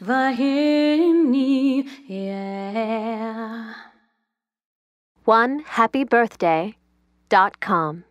in. Yeah. One happy birthday dot com.